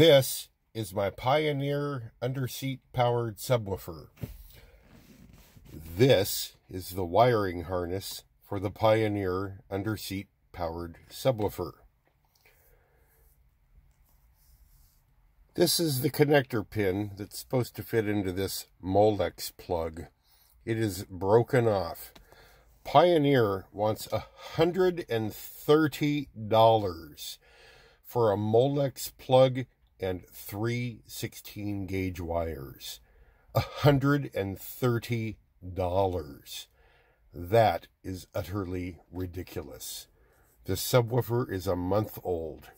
This is my Pioneer underseat powered subwoofer. This is the wiring harness for the Pioneer underseat powered subwoofer. This is the connector pin that's supposed to fit into this Molex plug. It is broken off. Pioneer wants $130 for a Molex plug and three 16 gauge wires. $130. That is utterly ridiculous. The subwoofer is a month old.